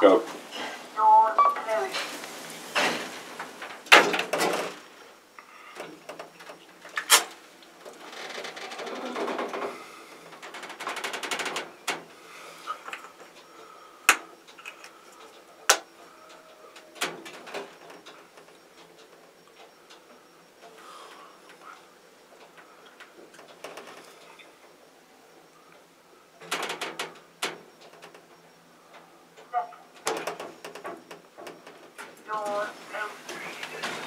Go. doors open.